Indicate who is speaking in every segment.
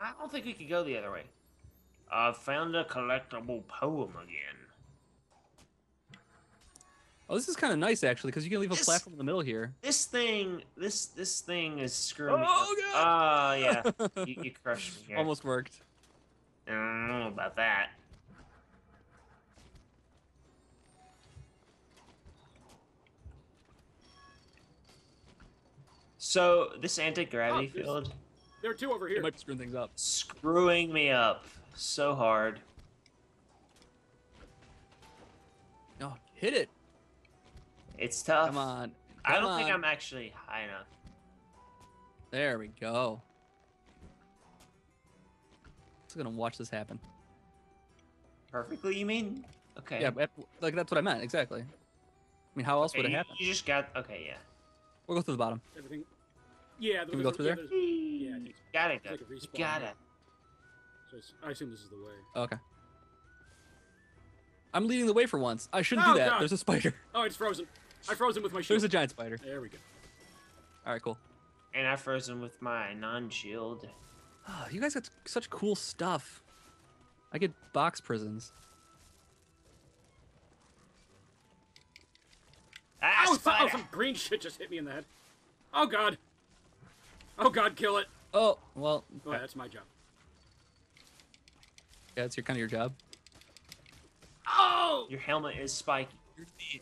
Speaker 1: I don't think we could go the other way. I found a collectible poem again.
Speaker 2: Oh, this is kind of nice actually, because you can leave a
Speaker 1: This-
Speaker 2: platform in the middle here.
Speaker 1: This thing, this this thing is screwing me.
Speaker 2: Oh,
Speaker 1: up. Ah, yeah. You, you crushed me here.
Speaker 2: Almost worked.
Speaker 1: I don't know about that. So this anti-gravity
Speaker 3: Oh,
Speaker 1: field
Speaker 3: There are two over here.
Speaker 2: It might be screwing things up.
Speaker 1: screwing me up so hard.
Speaker 2: No, hit it.
Speaker 1: It's tough.
Speaker 2: Come on.
Speaker 1: I don't think. I'm actually high enough.
Speaker 2: There we go. Just gonna watch this happen.
Speaker 1: Perfectly, you mean? Okay.
Speaker 2: Yeah, like that's what I meant exactly. I mean, how else
Speaker 1: Okay,
Speaker 2: would it
Speaker 1: you,
Speaker 2: happen?
Speaker 1: you just got okay. Yeah.
Speaker 2: We'll go through the bottom.
Speaker 3: Everything. Yeah.
Speaker 2: Can we go through there?
Speaker 3: Yeah, yeah, it's-
Speaker 1: got
Speaker 3: it.
Speaker 1: it's
Speaker 3: like
Speaker 1: You
Speaker 3: got
Speaker 1: it.
Speaker 3: so I assume this is the way.
Speaker 2: Okay. I'm leading the way for once. I shouldn't
Speaker 3: Oh,
Speaker 2: do that.
Speaker 3: God.
Speaker 2: There's a spider.
Speaker 3: Oh, it's frozen. I froze him with my shield.
Speaker 2: There's a giant spider.
Speaker 3: There we go.
Speaker 2: All right, cool.
Speaker 1: And I froze him with my non-shield.
Speaker 2: Oh, you guys got such cool stuff. I get box prisons.
Speaker 1: Ah,
Speaker 3: Oh, so- oh, some green shit just hit me in the head. Oh god. Oh god, kill it.
Speaker 2: Oh, well,
Speaker 3: Oh,
Speaker 2: okay.
Speaker 3: that's my job.
Speaker 2: yeah, it's your kind of your job.
Speaker 3: Oh!
Speaker 1: Your helmet is spiky.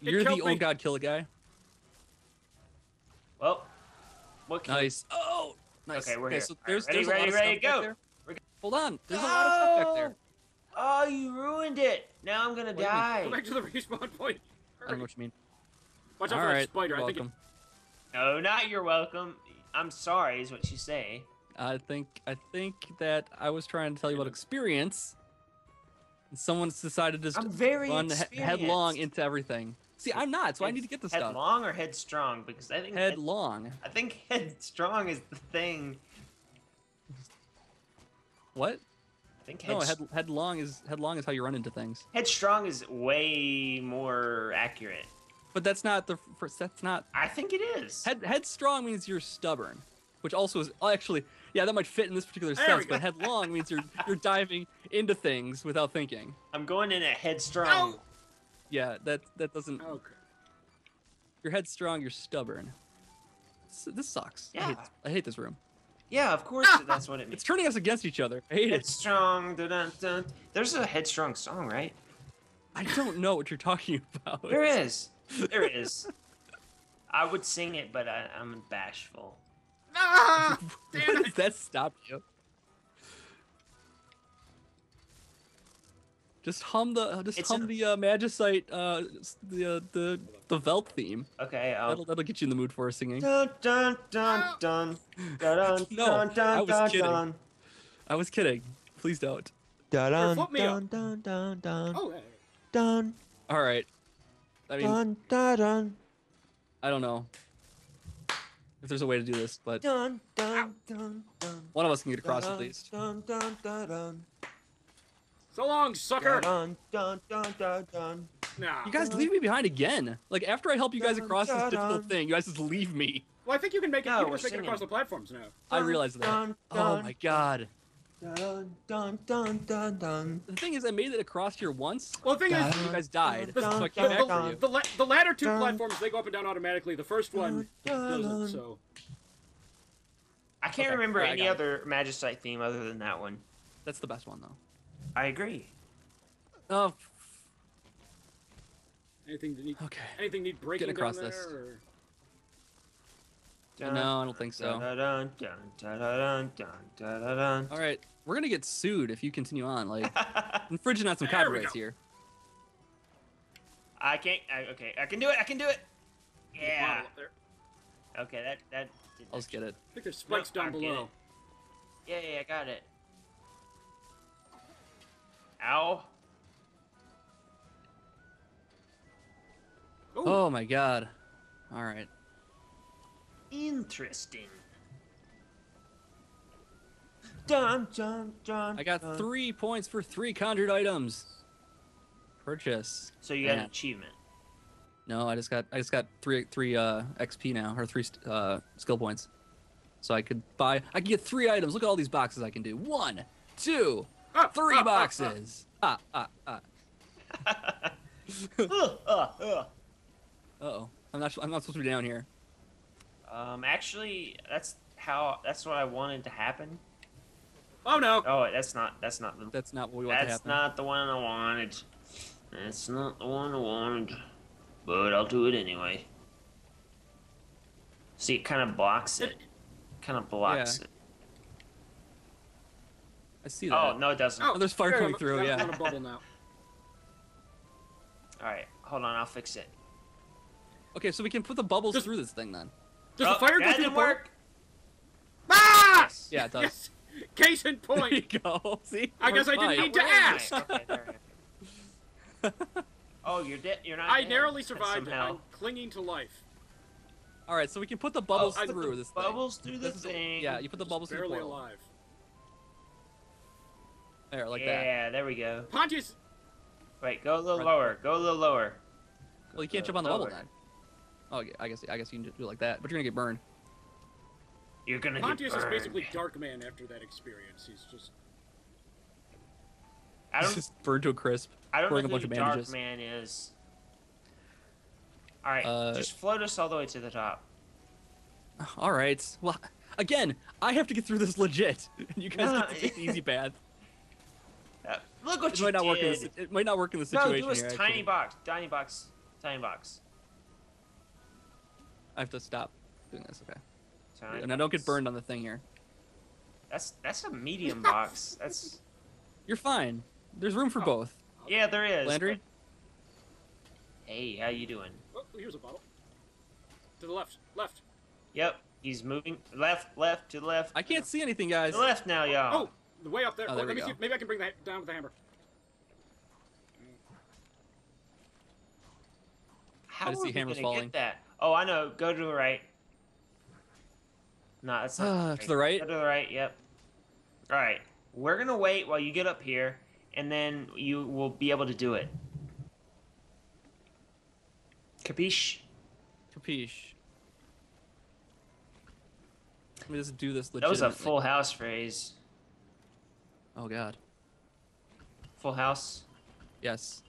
Speaker 2: You're the
Speaker 3: killed
Speaker 2: old god kill guy.
Speaker 1: Well, what can
Speaker 2: Nice. Oh, nice.
Speaker 1: Okay, we're here.
Speaker 2: So
Speaker 1: All right,
Speaker 2: there's,
Speaker 1: ready,
Speaker 2: there's a lot
Speaker 1: ready,
Speaker 2: of
Speaker 1: ready,
Speaker 2: stuff back
Speaker 1: go.
Speaker 2: there. Hold on. There's a lot of stuff back there.
Speaker 1: Oh, you ruined it. Now I'm gonna
Speaker 2: do you mean?
Speaker 1: die.
Speaker 3: Go back to the respawn point.
Speaker 2: I don't know what you mean.
Speaker 3: Watch out
Speaker 2: All
Speaker 3: for
Speaker 2: right,
Speaker 3: that spider.
Speaker 2: you're
Speaker 3: I think it,
Speaker 2: welcome.
Speaker 1: No, not you're welcome. I'm sorry, is what you say.
Speaker 2: I think I think that I was trying to tell you about experience. And someone's decided to
Speaker 1: I'm very
Speaker 2: run he- headlong into everything. See, I'm not, so I need to get this stuff.
Speaker 1: Headlong or headstrong? Because I think head-
Speaker 2: Headlong.
Speaker 1: I think headstrong is the thing.
Speaker 2: What?
Speaker 1: I think
Speaker 2: No,
Speaker 1: head-
Speaker 2: head, headlong is headlong is how you run into things.
Speaker 1: headstrong is way more accurate.
Speaker 2: But that's not the first. That's not
Speaker 1: I think it is.
Speaker 2: head headstrong means you're stubborn, which also is oh, actually yeah that might fit in this particular
Speaker 3: There
Speaker 2: sense. But headlong means you're you're diving into things without thinking.
Speaker 1: I'm going in at headstrong.
Speaker 3: Ow!
Speaker 2: Yeah, that that doesn't.
Speaker 3: Oh, okay.
Speaker 2: You're headstrong. You're stubborn. This, this sucks. I hate,
Speaker 1: Yeah.
Speaker 2: I hate this room.
Speaker 1: Yeah, of course ah! that's what it means.
Speaker 2: It's turning us against each other. I hate it.
Speaker 1: Headstrong. Dun, dun, dun. There's a headstrong song, right?
Speaker 2: I don't know what you're talking about.
Speaker 1: There is. There is. I would sing it, but I, I'm bashful.
Speaker 3: Ah! Damn
Speaker 2: What
Speaker 3: it!
Speaker 2: does that stop you? Just hum the just
Speaker 1: It's
Speaker 2: hum
Speaker 1: a-
Speaker 2: the uh, Magicite uh the uh, the the Veldt theme.
Speaker 1: Okay,
Speaker 2: That'll
Speaker 1: I'll.
Speaker 2: that'll get you in the mood for singing.
Speaker 1: Dun dun dun dun dun
Speaker 2: No,
Speaker 1: dun dun I
Speaker 2: was
Speaker 1: dun
Speaker 2: kidding.
Speaker 1: dun.
Speaker 2: I was kidding. Please don't.
Speaker 1: Dun dun dun dun dun dun
Speaker 3: Oh, hey.
Speaker 1: dun
Speaker 2: All right. I mean,
Speaker 1: dun dun dun
Speaker 2: I don't know if there's a way to do this, but
Speaker 1: dun dun dun dun.
Speaker 2: one of us can get across at
Speaker 1: dun,
Speaker 2: least.
Speaker 1: Dun dun dun dun.
Speaker 3: So long, sucker!
Speaker 1: Dun dun dun dun dun.
Speaker 3: Nah.
Speaker 2: You guys leave me behind again. Like after I help you guys across this difficult thing, you guys just leave me.
Speaker 3: Well, I think you can make it.
Speaker 1: No,
Speaker 3: you can
Speaker 1: we're
Speaker 3: just make it across the platforms now.
Speaker 2: I
Speaker 1: Dun,
Speaker 2: realize that.
Speaker 1: dun,
Speaker 2: Oh my god.
Speaker 1: Dun dun dun dun dun.
Speaker 2: The thing is, I made it across here once.
Speaker 3: Well, the thing is,
Speaker 2: You guys died,
Speaker 3: the,
Speaker 2: so I
Speaker 3: the,
Speaker 2: came back for you.
Speaker 3: the, la- the latter two
Speaker 1: Dun.
Speaker 3: platforms they go up and down automatically. The first one
Speaker 1: Dun, dun.
Speaker 3: doesn't. So
Speaker 1: I can't
Speaker 2: Okay,
Speaker 1: remember
Speaker 2: alright,
Speaker 1: any
Speaker 2: got it.
Speaker 1: other Magicite theme other than that one.
Speaker 2: That's the best one though.
Speaker 1: I agree.
Speaker 2: Oh,
Speaker 3: anything that need
Speaker 2: okay.
Speaker 3: anything need breaking
Speaker 2: across
Speaker 3: down there?
Speaker 2: this.
Speaker 3: Or...
Speaker 2: No, I don't think so. All right, we're gonna get sued if you continue on, like infringing on some copyrights here.
Speaker 1: I can't. I, okay, I can do it. I can do it. Yeah. Okay, that that.
Speaker 2: I'll just get it.
Speaker 3: I think there's spikes
Speaker 1: no,
Speaker 3: down below.
Speaker 1: Yeah, yeah, I got it. Ow.
Speaker 3: Ooh.
Speaker 2: Oh my god. All right.
Speaker 1: Interesting. Dun dun dun.
Speaker 2: I got
Speaker 1: dun.
Speaker 2: three points for three conjured items. Purchase.
Speaker 1: So you got an achievement.
Speaker 2: No, I just got I just got three three uh XP now or three uh skill points. So I could buy. I can get three items. Look at all these boxes I can do. One, two,
Speaker 3: Ah,
Speaker 2: three
Speaker 3: ah, ah, ah.
Speaker 2: boxes. Ah ah ah.
Speaker 1: Ugh.
Speaker 2: Uh oh. I'm not. I'm not supposed to be down here.
Speaker 1: Um, actually, that's how. That's what I wanted to happen.
Speaker 3: Oh no!
Speaker 1: Oh, that's not. That's not the.
Speaker 2: That's not what we want to
Speaker 1: That's
Speaker 2: happen.
Speaker 1: not the one I wanted. That's not the one I wanted. But I'll do it anyway. See, it kind of blocks it. Kind of blocks
Speaker 2: Yeah.
Speaker 1: it.
Speaker 2: I see that.
Speaker 1: Oh no, it doesn't.
Speaker 3: Oh,
Speaker 2: there's fire coming
Speaker 3: I'm-
Speaker 2: through,
Speaker 3: I'm
Speaker 2: yeah.
Speaker 3: on a bubble now.
Speaker 1: All right, hold on. I'll fix it.
Speaker 2: Okay, so we can put the bubbles
Speaker 3: Just-
Speaker 2: through this thing then.
Speaker 3: Does
Speaker 1: oh,
Speaker 3: the fire go
Speaker 1: that
Speaker 3: through the
Speaker 1: didn't work.
Speaker 3: Ah!
Speaker 1: Yes.
Speaker 2: Yeah, it does.
Speaker 3: Yes. Case in point.
Speaker 2: There you go. See?
Speaker 3: I guess
Speaker 2: We're
Speaker 3: I didn't need to
Speaker 1: Where am I?
Speaker 3: ask.
Speaker 1: Okay, there I am. oh, you're dead. You're not.
Speaker 3: I
Speaker 1: dead,
Speaker 3: narrowly survived.
Speaker 1: Somehow.
Speaker 3: I'm clinging to life.
Speaker 2: All right, so we can put the bubbles
Speaker 1: Oh,
Speaker 2: through
Speaker 1: put the
Speaker 2: this thing.
Speaker 1: Bubbles through the
Speaker 2: This is-
Speaker 1: thing.
Speaker 2: Yeah, you put the
Speaker 3: Just
Speaker 2: bubbles through the
Speaker 3: barely
Speaker 2: portal.
Speaker 3: alive.
Speaker 2: There, like that.
Speaker 1: yeah, there we go.
Speaker 3: Pontius,
Speaker 1: Wait, go a little
Speaker 2: Right.
Speaker 1: lower. Go a little lower.
Speaker 2: Well, you can't jump on the bubble then. Oh, yeah, I guess I guess you can just do it like that, but you're gonna get burned.
Speaker 1: You're gonna
Speaker 3: Pontius
Speaker 1: get
Speaker 3: is
Speaker 1: burned.
Speaker 3: basically Darkman after that experience. He's just
Speaker 1: I don't.
Speaker 2: just burned to a crisp.
Speaker 1: I don't
Speaker 2: wearing
Speaker 1: know
Speaker 2: a bunch
Speaker 1: who
Speaker 2: of bandages.
Speaker 1: Darkman is. All right,
Speaker 2: Uh,
Speaker 1: just float us all the way to the top.
Speaker 2: All right. Well, again, I have to get through this legit, you guys
Speaker 1: No,
Speaker 2: get to take the easy path.
Speaker 1: Uh, look what
Speaker 2: It
Speaker 1: you
Speaker 2: might not
Speaker 1: did.
Speaker 2: work. In this, it might not work in the situation.
Speaker 1: no,
Speaker 2: situation
Speaker 1: do us
Speaker 2: here.
Speaker 1: tiny
Speaker 2: actually.
Speaker 1: box, tiny box, tiny box.
Speaker 2: I have to stop doing this. Okay.
Speaker 1: Tiny
Speaker 2: And I don't get burned on the thing here.
Speaker 1: That's that's a medium box. That's
Speaker 2: You're fine. There's room for
Speaker 3: Oh.
Speaker 2: both.
Speaker 1: yeah, there is.
Speaker 2: Landry?
Speaker 1: but- Hey, how you doing?
Speaker 3: Oh, oh, here's a bottle. To the left, left.
Speaker 1: Yep, he's moving left, left to the left.
Speaker 2: I can't see anything,
Speaker 1: To
Speaker 2: guys.
Speaker 1: the left now, y'all.
Speaker 3: Oh, the way up there.
Speaker 2: Oh, there
Speaker 3: let
Speaker 2: we
Speaker 3: me
Speaker 2: go.
Speaker 3: if- Maybe I can bring that down with the hammer.
Speaker 1: How
Speaker 2: I just
Speaker 1: are
Speaker 2: see
Speaker 1: we
Speaker 2: hammers falling.
Speaker 1: get that? Oh, I know. Go to the right. No, that's not
Speaker 2: To the right?
Speaker 1: Go to the right. Yep. All right. We're gonna wait while you get up here, and then you will be able to do it. Capiche?
Speaker 2: Capiche. Let me just do this
Speaker 1: That was a full house phrase.
Speaker 2: Oh god.
Speaker 1: Full house.
Speaker 2: Yes.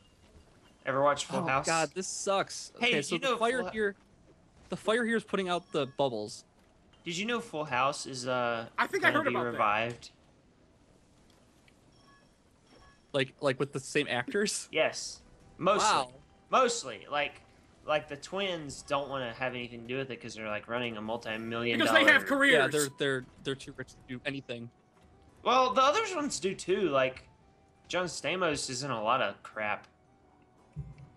Speaker 1: Ever watch Full
Speaker 2: oh
Speaker 1: House?
Speaker 2: god, this sucks.
Speaker 1: Hey,
Speaker 2: okay, so
Speaker 1: you
Speaker 2: the
Speaker 1: know
Speaker 2: fire
Speaker 1: Full-
Speaker 2: here, the fire here is putting out the bubbles.
Speaker 1: Did you know Full House is uh?
Speaker 3: I think I
Speaker 1: gonna
Speaker 3: heard
Speaker 1: be
Speaker 3: about that.
Speaker 1: revived.
Speaker 2: Like like with the same actors.
Speaker 1: Yes. Mostly.
Speaker 2: Wow.
Speaker 1: Mostly, like, like the twins don't want to have anything to do with it because they're like running a multi-million
Speaker 3: Because
Speaker 1: dollar.
Speaker 3: they have careers.
Speaker 2: Yeah, they're they're they're too rich to do anything.
Speaker 1: Well, the other ones do too. Like, John Stamos is in a lot of crap.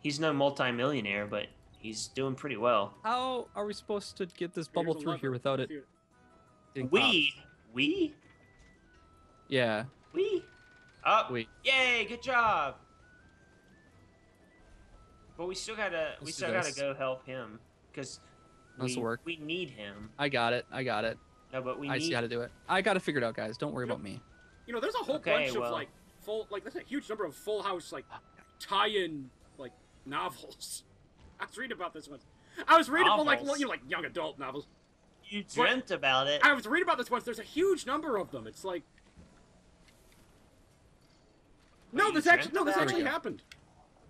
Speaker 1: He's no multi-millionaire, but he's doing pretty well.
Speaker 2: How are we supposed to get this bubble
Speaker 3: a
Speaker 2: through here without it?
Speaker 3: If you-
Speaker 1: We, we,
Speaker 2: Yeah.
Speaker 1: we. Up.
Speaker 2: We.
Speaker 1: Yay! Good job. But we still gotta, we
Speaker 2: Let's
Speaker 1: still gotta go help him because
Speaker 2: This'll
Speaker 1: we,
Speaker 2: work.
Speaker 1: we need him.
Speaker 2: I got it. I got it.
Speaker 1: No, but we
Speaker 2: I
Speaker 1: need.
Speaker 2: see how to do it. I got to figure it out, guys. Don't worry
Speaker 3: Yep.
Speaker 2: about me.
Speaker 3: You know, there's a whole
Speaker 1: Okay,
Speaker 3: bunch
Speaker 1: well.
Speaker 3: of like full, like there's a huge number of Full House like tie-in like novels. I was reading about this one. I was reading about like you know like young adult novels.
Speaker 1: You dreamt about it.
Speaker 3: I was reading about this once. There's a huge number of them. It's like
Speaker 1: Wait,
Speaker 3: no, this actually no, this actually
Speaker 2: it?
Speaker 3: happened.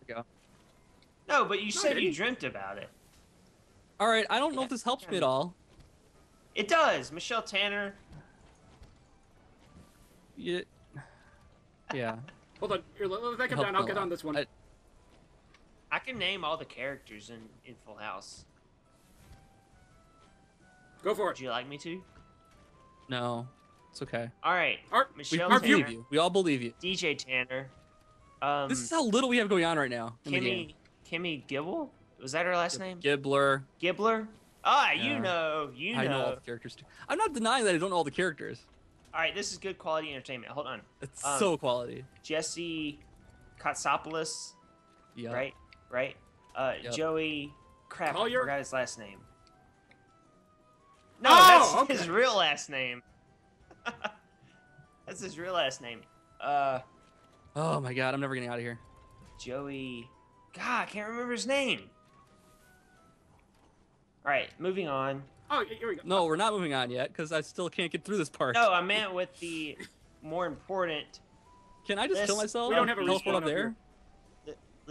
Speaker 2: Go.
Speaker 1: No, but you said you dreamt about it.
Speaker 2: All right. I don't know if this helps me at all.
Speaker 1: It does. Michelle Tanner.
Speaker 2: Yeah. Yeah.
Speaker 3: Hold on, here, let, let that come down. I'll get
Speaker 2: lot.
Speaker 3: on this one.
Speaker 2: I-
Speaker 1: I can name all the characters in, in Full House.
Speaker 3: Go for
Speaker 1: Would
Speaker 3: it.
Speaker 1: you like me to?
Speaker 2: No. It's okay.
Speaker 1: All right.
Speaker 3: Our,
Speaker 1: Michelle
Speaker 2: we
Speaker 1: Tanner.
Speaker 2: believe you. We all believe you.
Speaker 1: DJ Tanner. Um,
Speaker 2: this is how little we have going on right now in the game.
Speaker 1: Kimmy Kimmy Gibble. Was that her last name?
Speaker 2: Gibbler.
Speaker 1: Gibbler. Ah,
Speaker 2: Yeah.
Speaker 1: you know, you know.
Speaker 2: I
Speaker 1: know.
Speaker 2: know all the characters too. I'm not denying that I don't know all the characters.
Speaker 1: All right, this is good quality entertainment. Hold on.
Speaker 2: It's
Speaker 1: Um,
Speaker 2: so quality.
Speaker 1: Jesse Katsopolis,
Speaker 2: Yeah.
Speaker 1: right? Right. Uh,
Speaker 2: Yep.
Speaker 1: Joey. Crap,
Speaker 3: Coulier?
Speaker 1: I forgot his last name. No,
Speaker 3: Oh,
Speaker 1: that's
Speaker 3: okay.
Speaker 1: his real last name. that's his real last name. Uh,
Speaker 2: Oh my god, I'm never getting out of here.
Speaker 1: Joey. God, I can't remember his name. All right, moving on.
Speaker 3: Oh, here we go.
Speaker 2: No, we're not moving on yet because I still can't get through this part.
Speaker 1: No, I meant with the more important
Speaker 2: Can I just kill myself?
Speaker 1: we don't have a
Speaker 2: Teleport
Speaker 3: respawn
Speaker 2: up
Speaker 3: up
Speaker 2: there.
Speaker 3: here.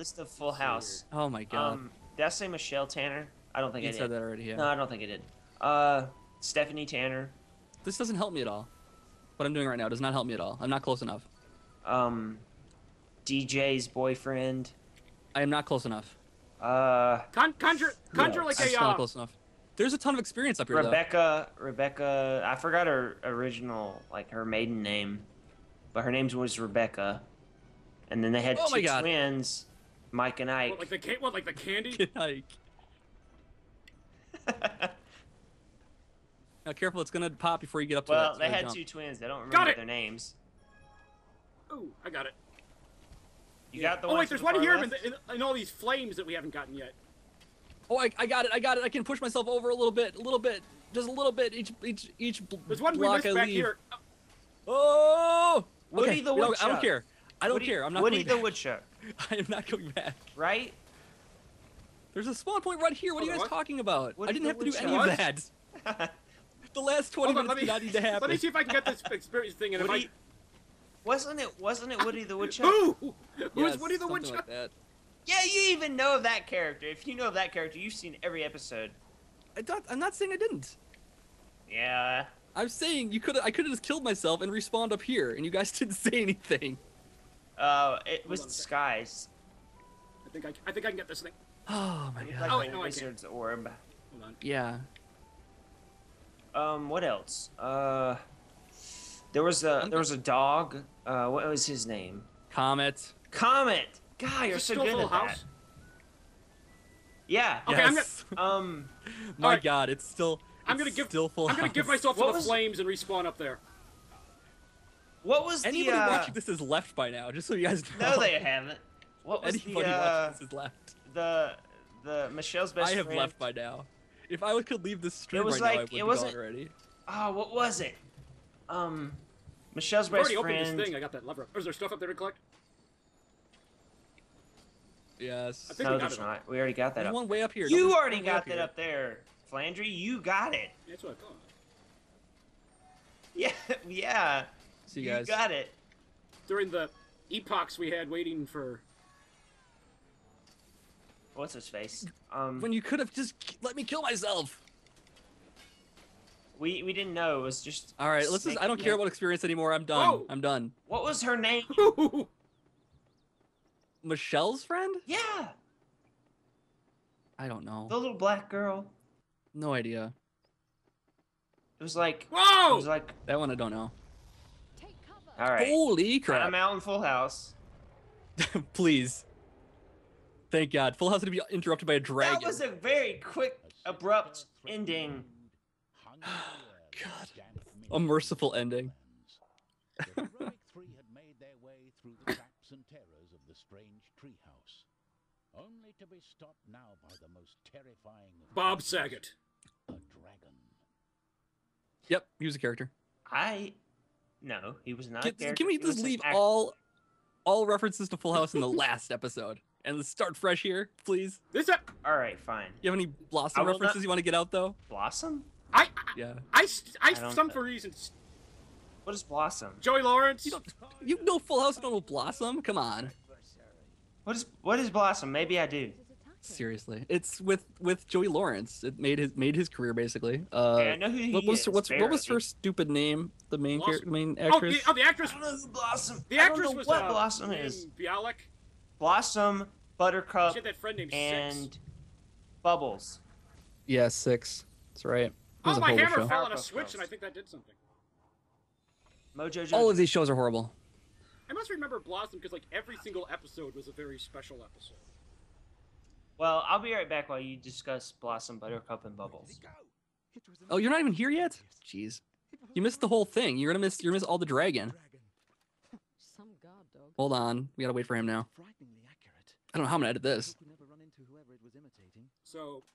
Speaker 1: The list of Full House.
Speaker 2: Oh my god.
Speaker 1: Um, did I say Michelle Tanner? I don't think
Speaker 2: you
Speaker 1: I
Speaker 2: said
Speaker 1: did.
Speaker 2: that already. Yeah.
Speaker 1: No, I don't think I did. Uh, Stephanie Tanner.
Speaker 2: This doesn't help me at all. What I'm doing right now does not help me at all. I'm not close enough.
Speaker 1: Um, DJ's boyfriend.
Speaker 2: I am not close enough.
Speaker 1: Uh,
Speaker 3: Con- conjure, conjure like
Speaker 2: I'm
Speaker 3: a
Speaker 2: still not
Speaker 3: uh,
Speaker 2: close enough. There's a ton of experience up here though.
Speaker 1: Rebecca. Rebecca. I forgot her original, like her maiden name, but her name was Rebecca. And then they had
Speaker 2: Oh my God.
Speaker 1: twins, Mike and Ike.
Speaker 3: what, like the ca- what, like the candy?
Speaker 2: Good hike. Now careful, it's gonna pop before you get up to
Speaker 1: well,
Speaker 2: that.
Speaker 1: they had
Speaker 2: jump.
Speaker 1: two twins. They don't
Speaker 3: Got
Speaker 1: remember
Speaker 3: it.
Speaker 1: their names.
Speaker 3: Ooh, I got it.
Speaker 1: You got the
Speaker 3: oh
Speaker 1: one
Speaker 3: wait, there's
Speaker 1: the
Speaker 3: one here in, in, in all these flames that we haven't gotten yet.
Speaker 2: Oh, I, I got it. I got it. I can push myself over a little bit, a little bit, just a little bit. Each each each bl-
Speaker 3: There's one we
Speaker 2: block
Speaker 3: missed
Speaker 2: I
Speaker 3: back
Speaker 2: leave.
Speaker 3: here.
Speaker 2: Oh,
Speaker 1: Woody
Speaker 2: okay.
Speaker 1: the
Speaker 2: you know, I don't care. I don't
Speaker 1: Woody,
Speaker 2: care. I'm not
Speaker 1: Woody
Speaker 2: going
Speaker 1: the
Speaker 2: back.
Speaker 1: Woodchuck,
Speaker 2: I am not going back.
Speaker 1: right?
Speaker 2: There's a spawn point right here. What are you guys
Speaker 3: was?
Speaker 2: talking about?
Speaker 1: Woody
Speaker 2: I didn't have to do any
Speaker 3: Woodchuck.
Speaker 2: of that. The last 20
Speaker 3: on,
Speaker 2: minutes
Speaker 3: let me,
Speaker 2: did not need to happen.
Speaker 3: let me see if I can get this experience thing. And if
Speaker 1: Woody, wasn't it? Wasn't it Woody the Woodchuck?
Speaker 3: who? Who
Speaker 2: Yes,
Speaker 3: is Woody the Woodchuck?
Speaker 2: Like that.
Speaker 1: Yeah, you even know of that character. If you know of that character, you've seen every episode.
Speaker 2: I don't, I'm not saying I didn't.
Speaker 1: Yeah.
Speaker 2: I'm saying you could. I could have just killed myself and respawned up here, and you guys didn't say anything.
Speaker 1: Uh, it was
Speaker 3: on a I think I, I think I can get this thing.
Speaker 2: Oh my god.
Speaker 1: like
Speaker 3: Oh, wait, no, I can't.
Speaker 1: wizard's orb.
Speaker 3: Hold on.
Speaker 2: Yeah.
Speaker 1: Um, what else? Uh, there was a there was a dog. Uh, what was his name?
Speaker 2: Comet.
Speaker 1: Comet. God, you're
Speaker 3: Is
Speaker 1: so
Speaker 3: this still
Speaker 1: good
Speaker 3: Full
Speaker 1: at that.
Speaker 3: House?
Speaker 1: Yeah.
Speaker 3: Okay, I'm
Speaker 2: yes.
Speaker 1: Um,
Speaker 2: my
Speaker 3: Alright.
Speaker 2: god, it's still.
Speaker 3: I'm gonna give.
Speaker 2: Still full
Speaker 3: I'm gonna
Speaker 2: house.
Speaker 3: give myself to the
Speaker 1: was-
Speaker 3: flames and respawn up there.
Speaker 1: What was
Speaker 2: Anybody
Speaker 1: the? Uh,
Speaker 2: watching this is left by now, just so you guys know.
Speaker 1: no, they haven't. What was
Speaker 2: Anybody
Speaker 1: the uh,
Speaker 2: watching this is left.
Speaker 1: the the Michelle's best
Speaker 2: I have
Speaker 1: friend?
Speaker 2: left by now. If I could leave this stream
Speaker 1: was
Speaker 2: right now, I
Speaker 1: like-
Speaker 2: would
Speaker 1: it wasn't-
Speaker 2: already.
Speaker 1: Oh, what was it? Um, Michelle's
Speaker 3: I've
Speaker 1: best
Speaker 3: already opened
Speaker 1: friend.
Speaker 3: this thing. I got that lever. Or is there stuff up there to collect?
Speaker 2: Yes.
Speaker 3: I think
Speaker 1: No,
Speaker 3: we
Speaker 1: there's
Speaker 3: it.
Speaker 1: not. We already got that
Speaker 2: There's
Speaker 1: up.
Speaker 2: one way up here.
Speaker 1: You
Speaker 2: Nobody's
Speaker 1: already got that
Speaker 2: here.
Speaker 1: up there, Flandry. You got it.
Speaker 3: That's what I thought.
Speaker 1: Yeah, yeah.
Speaker 2: See you guys.
Speaker 1: got it.
Speaker 3: During the epochs we had waiting for.
Speaker 1: What's his face? Um,
Speaker 2: When you could have just let me kill myself.
Speaker 1: we we didn't know. It was just.
Speaker 2: All right, let's just. I don't care about experience anymore. I'm done.
Speaker 3: Whoa.
Speaker 2: I'm done.
Speaker 1: What was her name?
Speaker 2: Michelle's friend?
Speaker 1: yeah,
Speaker 2: I don't know.
Speaker 1: the little black girl.
Speaker 2: No idea.
Speaker 1: It was like.
Speaker 3: Whoa!
Speaker 1: It was like.
Speaker 2: That one I don't know.
Speaker 4: Take cover.
Speaker 1: All right.
Speaker 2: Holy
Speaker 1: I'm out in Full House.
Speaker 2: Please. Thank God. Full House to be interrupted by a dragon.
Speaker 1: That was a very quick, abrupt ending.
Speaker 2: God. A merciful ending.
Speaker 5: The heroic three had made their way through the traps and terrors of the strange treehouse, only to be stopped now by the most terrifying
Speaker 3: Bob Saget.
Speaker 5: a dragon.
Speaker 2: Yep, he was a character.
Speaker 1: I. No, he was not. a
Speaker 2: Can, can we just leave
Speaker 1: actor.
Speaker 2: all all references to Full House in the last episode and let's start fresh here, please?
Speaker 3: This up.
Speaker 1: All right, fine.
Speaker 2: You have any Blossom
Speaker 1: I will not-
Speaker 2: references you want to get out though?
Speaker 1: Blossom.
Speaker 3: I, I,
Speaker 2: Yeah.
Speaker 3: I, I,
Speaker 1: I
Speaker 3: some for reasons.
Speaker 1: What is Blossom?
Speaker 3: Joey Lawrence.
Speaker 2: You don't. You know Full House, you don't know Blossom. Come on.
Speaker 1: What is what is Blossom? Maybe I do.
Speaker 2: Seriously, it's with with Joey Lawrence. It made his made his career basically. Uh,
Speaker 1: Okay, I know who he
Speaker 2: what was
Speaker 1: is.
Speaker 2: what's what was her stupid name? The main
Speaker 3: Blossom.
Speaker 2: character, main
Speaker 3: Oh
Speaker 2: actress.
Speaker 3: the, oh, the actress.
Speaker 1: I don't know who Blossom.
Speaker 3: The actress
Speaker 1: know
Speaker 3: was
Speaker 1: what
Speaker 3: uh,
Speaker 1: Blossom is.
Speaker 3: Bialik.
Speaker 1: Blossom, Buttercup,
Speaker 3: She had that friend named
Speaker 1: and
Speaker 3: Six.
Speaker 1: Bubbles.
Speaker 2: Yeah, six. That's right.
Speaker 3: Oh, my hammer
Speaker 2: show.
Speaker 3: fell on a switch, and I think that did something.
Speaker 1: Mojo Jojo.
Speaker 2: All of these shows are horrible.
Speaker 3: I must remember Blossom because like every single episode was a very special episode.
Speaker 1: Well, I'll be right back while you discuss Blossom, Buttercup, and Bubbles.
Speaker 2: Oh, you're not even here yet? Jeez. You missed the whole thing. You're gonna miss. You're gonna miss all the dragon.
Speaker 4: Some guard dog.
Speaker 2: Hold on. We gotta wait for him now. I don't know how I'm gonna edit this.
Speaker 6: Hope we never run into whoever it was imitating.
Speaker 3: So